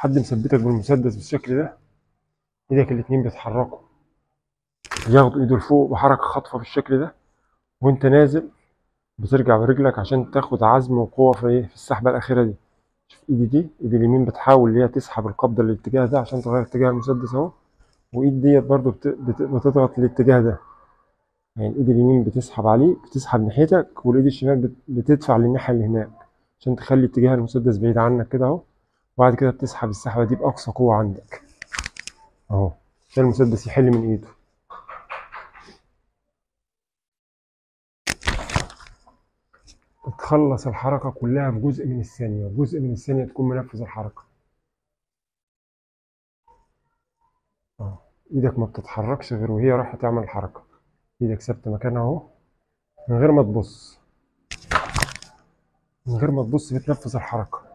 حد مثبتك بالمسدس بالشكل ده إيدك الاتنين بيتحركوا. ياخدوا إيده لفوق بحركة خاطفة بالشكل ده وأنت نازل بترجع برجلك عشان تاخد عزم وقوة في إيه؟ في السحبة الأخيرة دي. شوف إيدي دي ايدي اليمين بتحاول اللي هي تسحب القبضة للاتجاه ده عشان تغير اتجاه المسدس أهو وإيد ديت برضو بت... بت... بتضغط للاتجاه ده. يعني الايد اليمين بتسحب عليك بتسحب ناحيتك والإيد الشمال بت... بتدفع للناحية اللي هناك عشان تخلي اتجاه المسدس بعيد عنك كده أهو. وبعد كده بتسحب السحبة دي بأقصى قوة عندك. أهو. عشان المسدس يحل من إيده. تخلص الحركة كلها في جزء من الثانية وجزء من الثانية تكون منفذ الحركة. إيدك ما بتتحركش غير وهي رايحة تعمل الحركة. إيدك ثابتة مكانها أهو. من غير ما تبص. من غير ما تبص بتنفذ الحركة.